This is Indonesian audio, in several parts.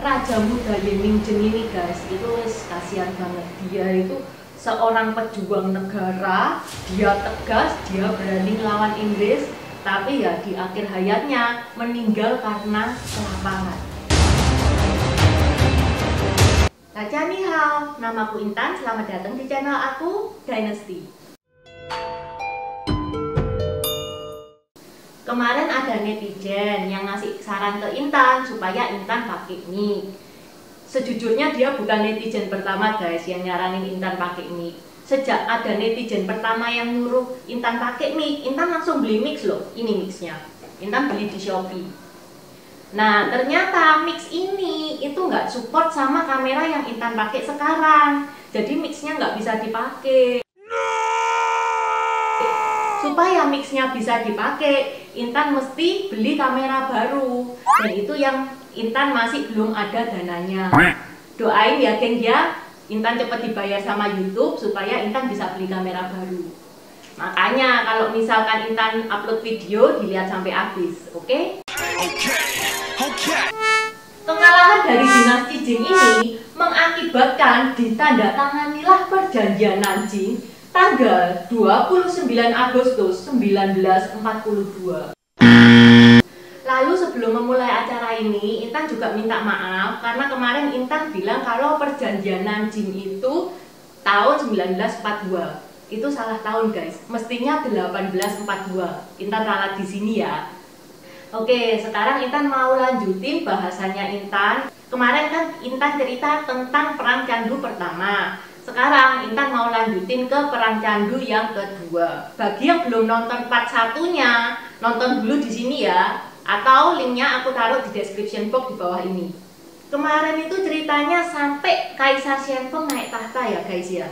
Raja muda Yening ini guys, itu kasihan banget. Dia itu seorang pejuang negara, dia tegas, dia berani melawan Inggris, tapi ya di akhir hayatnya meninggal karena kelaparan. Raja Nihao, namaku Intan, selamat datang di channel aku, Dynasty. Kemarin ada netizen yang ngasih saran ke Intan supaya Intan pakai mic. Sejujurnya dia bukan netizen pertama guys yang nyaranin Intan pakai mic. Sejak ada netizen pertama yang nyuruh Intan pakai mic, Intan langsung beli mix loh. Ini mixnya. Intan beli di Shopee. Nah ternyata mix ini itu nggak support sama kamera yang Intan pakai sekarang. Jadi mixnya nggak bisa dipakai supaya mixnya bisa dipakai Intan mesti beli kamera baru. Dan itu yang Intan masih belum ada dananya. Doain ya geng ya. Intan cepat dibayar sama YouTube supaya Intan bisa beli kamera baru. Makanya kalau misalkan Intan upload video dilihat sampai habis oke? Okay? oke oke. Kekalahan dari dinasti Jing ini mengakibatkan ditandatanganilah perjanjian Nanjing tanggal 29 Agustus 1942. Lalu sebelum memulai acara ini, Intan juga minta maaf karena kemarin Intan bilang kalau perjanjian Nanjing itu tahun 1942. Itu salah tahun guys, mestinya 1842. Intan ralat di sini ya. Oke, sekarang Intan mau lanjutin bahasanya Intan. Kemarin kan Intan cerita tentang perang candu pertama. Sekarang Intan mau lanjutin ke perang candu yang kedua. Bagi yang belum nonton part satunya, nonton dulu di sini ya. Atau linknya aku taruh di description box di bawah ini. Kemarin itu ceritanya sampai Kaisar Xianfeng naik tahta ya guys ya.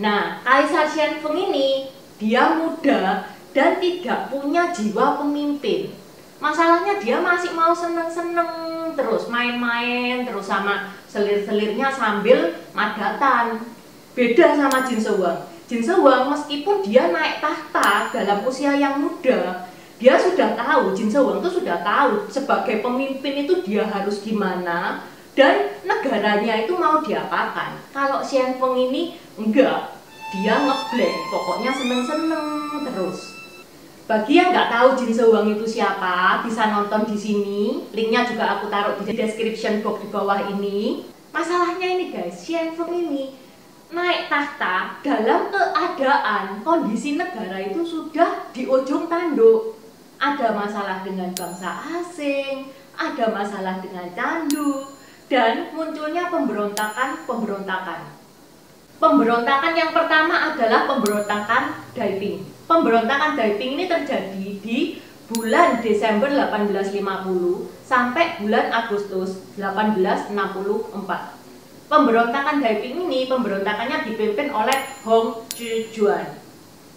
Nah, Kaisar Xianfeng ini dia muda dan tidak punya jiwa pemimpin. Masalahnya dia masih mau seneng-seneng terus main-main terus sama selir-selirnya sambil madatan Beda sama Jin Sewang. Jin Sewang meskipun dia naik tahta dalam usia yang muda, dia sudah tahu, Jin Sewang itu sudah tahu sebagai pemimpin itu dia harus gimana dan negaranya itu mau diapakan. Kalau Xian Feng ini enggak, dia ngeblank, pokoknya seneng-seneng terus. Bagi yang nggak tahu Jin Sewang itu siapa, bisa nonton di sini. Linknya juga aku taruh di description box di bawah ini. Masalahnya ini guys, Xian Feng ini naik tahta dalam keadaan kondisi negara itu sudah di ujung tanduk. Ada masalah dengan bangsa asing, ada masalah dengan candu, dan munculnya pemberontakan-pemberontakan. Pemberontakan yang pertama adalah pemberontakan Daiping. Pemberontakan Daiping ini terjadi di bulan Desember 1850 sampai bulan Agustus 1864 pemberontakan Daiping ini pemberontakannya dipimpin oleh Hong Juan.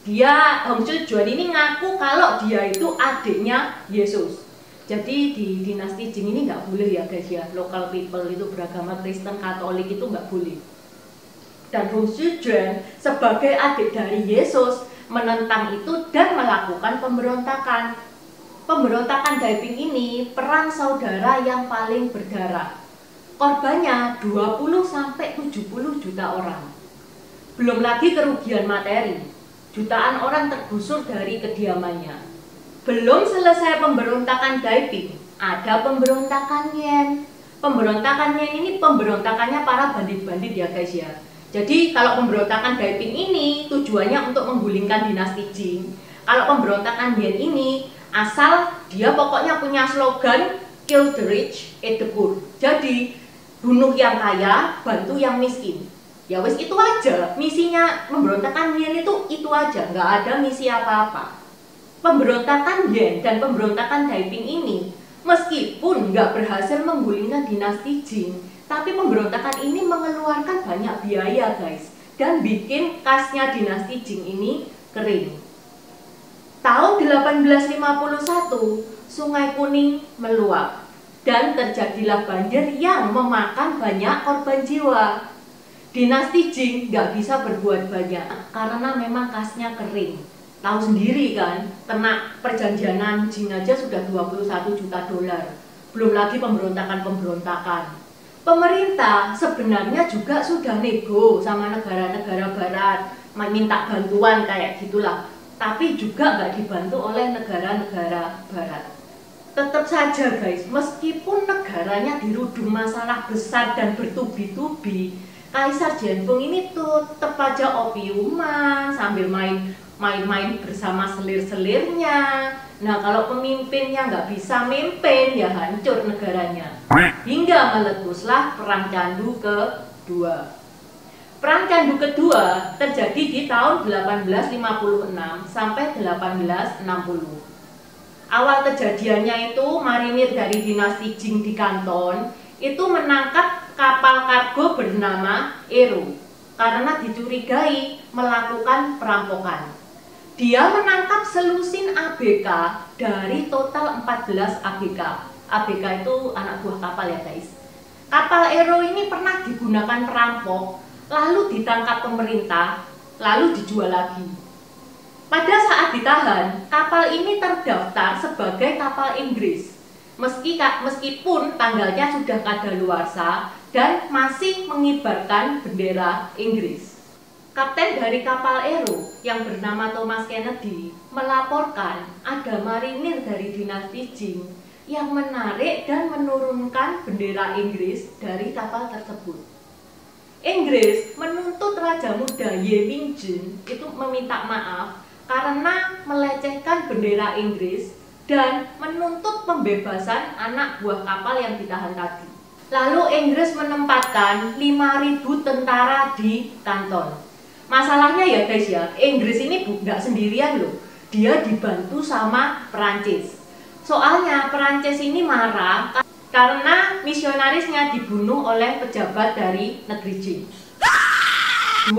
Dia Hong Juan ini ngaku kalau dia itu adiknya Yesus. Jadi di dinasti Jing ini nggak boleh ya guys ya, local people itu beragama Kristen Katolik itu nggak boleh. Dan Hong Juan sebagai adik dari Yesus menentang itu dan melakukan pemberontakan. Pemberontakan Daiping ini perang saudara yang paling berdarah Korbannya 20 sampai 70 juta orang. Belum lagi kerugian materi. Jutaan orang tergusur dari kediamannya. Belum selesai pemberontakan Daiping, ada pemberontakan Yen. Pemberontakan Yen ini pemberontakannya para bandit-bandit ya guys ya. Jadi kalau pemberontakan Daiping ini tujuannya untuk menggulingkan dinasti Jing. Kalau pemberontakan Yen ini asal dia pokoknya punya slogan kill the rich, eat the poor. Jadi bunuh yang kaya, bantu yang miskin. Ya wes itu aja, misinya memberontakkan Yen itu itu aja, nggak ada misi apa-apa. Pemberontakan Yen dan pemberontakan Daiping ini meskipun nggak berhasil menggulingkan dinasti Jin, tapi pemberontakan ini mengeluarkan banyak biaya guys dan bikin kasnya dinasti Jin ini kering. Tahun 1851, Sungai Kuning meluap dan terjadilah banjir yang memakan banyak korban jiwa. Dinasti Jing nggak bisa berbuat banyak karena memang kasnya kering. Tahu sendiri kan, kena perjanjian Jing aja sudah 21 juta dolar. Belum lagi pemberontakan-pemberontakan. Pemerintah sebenarnya juga sudah nego sama negara-negara barat, minta bantuan kayak gitulah. Tapi juga nggak dibantu oleh negara-negara barat. Tetap saja guys, meskipun negaranya dirudung masalah besar dan bertubi-tubi, Kaisar Jenfeng ini tuh tetap aja opiuman sambil main main-main bersama selir-selirnya. Nah kalau pemimpinnya nggak bisa mimpin ya hancur negaranya. Hingga meletuslah perang candu kedua. Perang candu kedua terjadi di tahun 1856 sampai 1860. Awal kejadiannya itu marinir dari dinasti Jing di Kanton itu menangkap kapal kargo bernama Eru karena dicurigai melakukan perampokan. Dia menangkap selusin ABK dari total 14 ABK. ABK itu anak buah kapal ya guys. Kapal Ero ini pernah digunakan perampok, lalu ditangkap pemerintah, lalu dijual lagi. Pada saat ditahan, kapal ini terdaftar sebagai kapal Inggris. Meski, meskipun tanggalnya sudah kadaluarsa dan masih mengibarkan bendera Inggris. Kapten dari kapal Ero yang bernama Thomas Kennedy melaporkan ada marinir dari dinasti Jing yang menarik dan menurunkan bendera Inggris dari kapal tersebut. Inggris menuntut Raja Muda Ye Mingjin itu meminta maaf karena melecehkan bendera Inggris dan menuntut pembebasan anak buah kapal yang ditahan tadi. Lalu Inggris menempatkan 5.000 tentara di Kanton Masalahnya ya guys ya, Inggris ini nggak sendirian loh. Dia dibantu sama Perancis. Soalnya Perancis ini marah karena misionarisnya dibunuh oleh pejabat dari negeri Jin. 23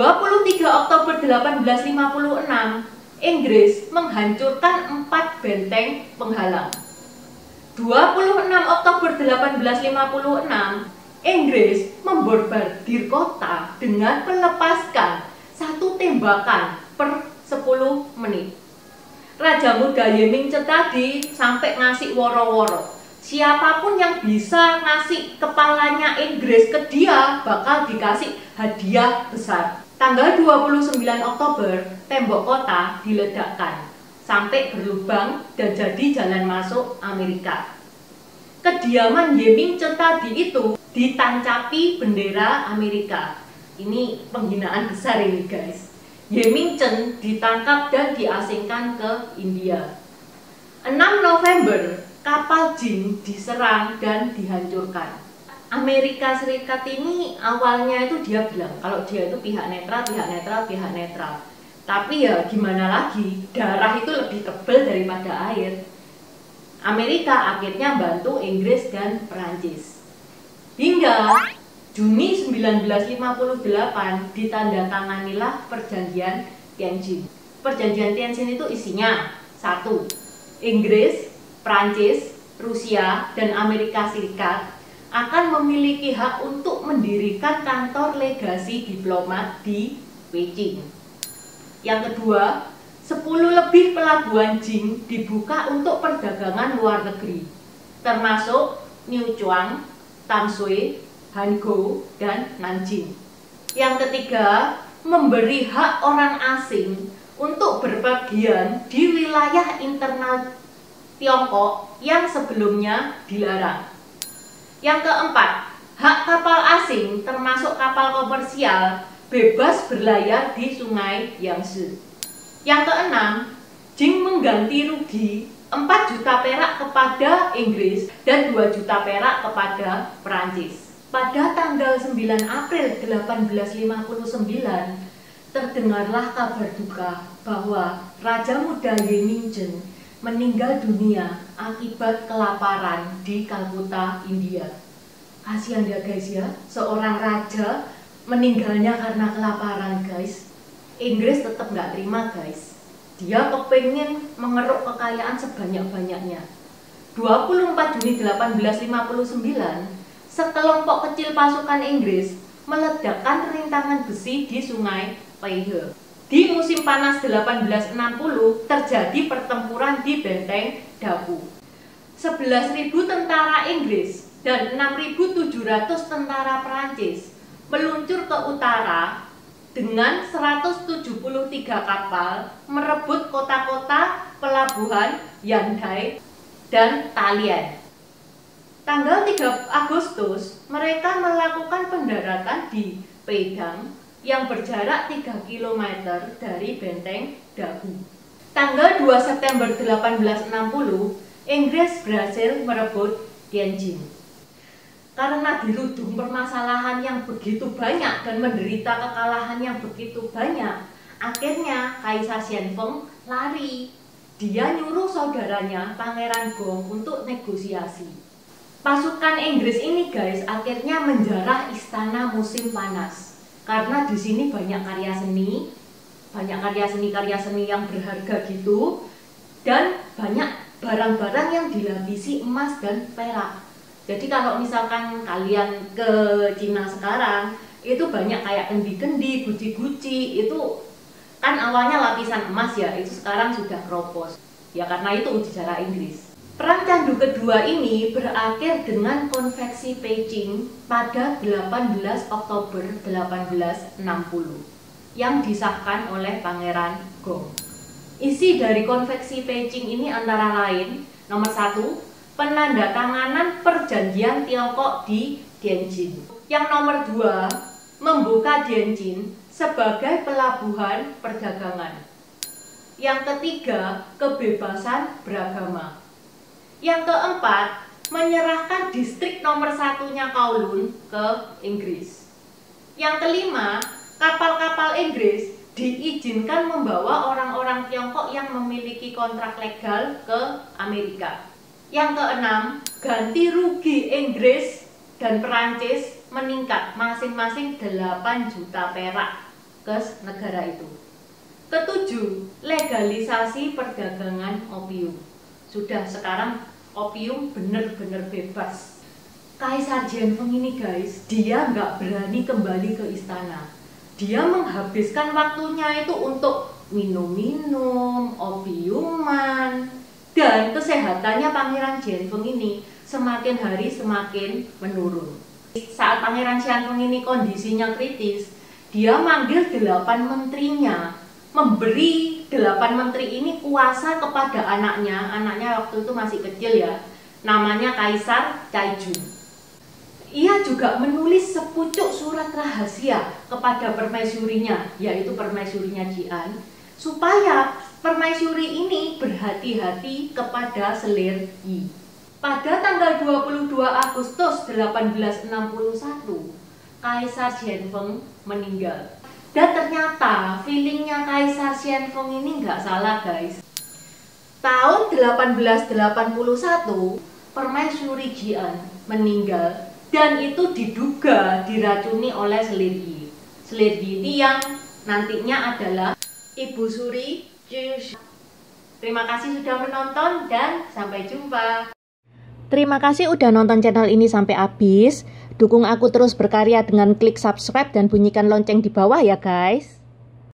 Oktober 1856, Inggris menghancurkan empat benteng penghalang. 26 Oktober 1856, Inggris memborbardir kota dengan melepaskan satu tembakan per 10 menit. Raja muda Yeming tadi sampai ngasih woro-woro. Siapa pun yang bisa ngasih kepalanya Inggris ke dia bakal dikasih hadiah besar. Tanggal 29 Oktober, tembok kota diledakkan sampai berlubang dan jadi jalan masuk Amerika. Kediaman Yeming tadi itu ditancapi bendera Amerika ini penghinaan besar ini guys. Ye Ming-chen ditangkap dan diasingkan ke India. 6 November, kapal Jin diserang dan dihancurkan. Amerika Serikat ini awalnya itu dia bilang kalau dia itu pihak netral, pihak netral, pihak netral. Tapi ya gimana lagi, darah itu lebih tebal daripada air. Amerika akhirnya bantu Inggris dan Perancis. Hingga Juni 1958 ditandatanganilah perjanjian Tianjin. Perjanjian Tianjin itu isinya satu, Inggris, Prancis, Rusia, dan Amerika Serikat akan memiliki hak untuk mendirikan kantor legasi diplomat di Beijing. Yang kedua, 10 lebih pelabuhan Jing dibuka untuk perdagangan luar negeri, termasuk New Chuang, Tanshui, Hankou, dan Nanjing. Yang ketiga, memberi hak orang asing untuk berpergian di wilayah internal Tiongkok yang sebelumnya dilarang. Yang keempat, hak kapal asing termasuk kapal komersial bebas berlayar di sungai Yangtze. Yang keenam, Jing mengganti rugi 4 juta perak kepada Inggris dan 2 juta perak kepada Perancis. Pada tanggal 9 April 1859, terdengarlah kabar duka bahwa Raja Muda Ye Mingzhen meninggal dunia akibat kelaparan di Kalkuta, India. Kasihan ya guys ya, seorang raja meninggalnya karena kelaparan guys. Inggris tetap nggak terima guys. Dia kepengen mengeruk kekayaan sebanyak-banyaknya. 24 Juni 1859, sekelompok kecil pasukan Inggris meledakkan rintangan besi di sungai Peihe. Di musim panas 1860 terjadi pertempuran di benteng Dapu. 11.000 tentara Inggris dan 6.700 tentara Perancis meluncur ke utara dengan 173 kapal merebut kota-kota pelabuhan Yandai dan Talian. Tanggal 3 Agustus, mereka melakukan pendaratan di Pedang yang berjarak 3 km dari benteng Dagu. Tanggal 2 September 1860, Inggris berhasil merebut Tianjin. Karena dirudung permasalahan yang begitu banyak dan menderita kekalahan yang begitu banyak, akhirnya Kaisar Xianfeng lari. Dia nyuruh saudaranya Pangeran Gong untuk negosiasi pasukan Inggris ini guys akhirnya menjarah istana musim panas karena di sini banyak karya seni banyak karya seni karya seni yang berharga gitu dan banyak barang-barang yang dilapisi emas dan perak. Jadi kalau misalkan kalian ke Cina sekarang itu banyak kayak kendi-kendi, guci-guci itu kan awalnya lapisan emas ya itu sekarang sudah kropos ya karena itu sejarah Inggris Perang candu kedua ini berakhir dengan konveksi Beijing pada 18 Oktober 1860 yang disahkan oleh Pangeran Gong. Isi dari konveksi Beijing ini antara lain nomor satu penandatanganan perjanjian Tiongkok di Tianjin. Yang nomor dua membuka Tianjin sebagai pelabuhan perdagangan. Yang ketiga kebebasan beragama. Yang keempat, menyerahkan distrik nomor satunya Kowloon ke Inggris. Yang kelima, kapal-kapal Inggris diizinkan membawa orang-orang Tiongkok yang memiliki kontrak legal ke Amerika. Yang keenam, ganti rugi Inggris dan Perancis meningkat masing-masing 8 juta perak ke negara itu. Ketujuh, legalisasi perdagangan opium. Sudah sekarang opium bener-bener bebas. Kaisar Jenfeng ini guys, dia nggak berani kembali ke istana. Dia menghabiskan waktunya itu untuk minum-minum, opiuman, dan kesehatannya Pangeran Jenfeng ini semakin hari semakin menurun. Saat Pangeran Xianfeng ini kondisinya kritis, dia manggil delapan menterinya memberi delapan menteri ini kuasa kepada anaknya. Anaknya waktu itu masih kecil ya. Namanya Kaisar Caijun ia juga menulis sepucuk surat rahasia kepada permaisurinya yaitu permaisurinya Jian supaya permaisuri ini berhati-hati kepada Selir Yi. Pada tanggal 22 Agustus 1861 Kaisar Jianfeng meninggal dan ternyata feelingnya Kaisar Xianfeng ini nggak salah guys. Tahun 1881, Permaisuri Jian meninggal dan itu diduga diracuni oleh Selirgi. Selirgi ini yang nantinya adalah Ibu Suri Jush. Terima kasih sudah menonton dan sampai jumpa. Terima kasih udah nonton channel ini sampai habis. Dukung aku terus berkarya dengan klik subscribe dan bunyikan lonceng di bawah ya guys.